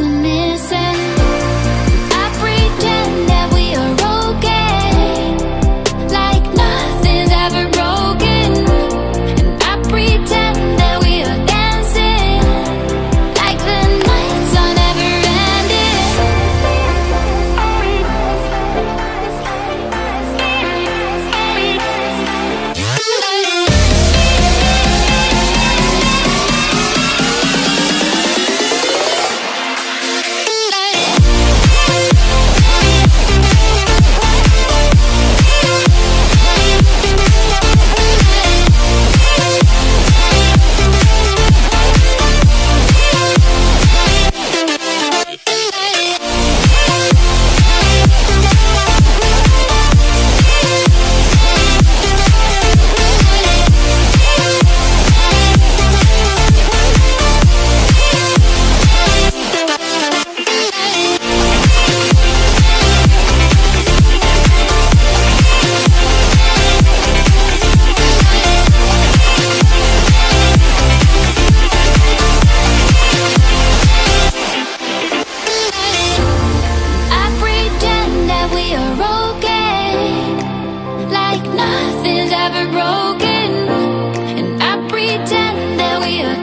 doesn't nothing's ever broken And I pretend that we are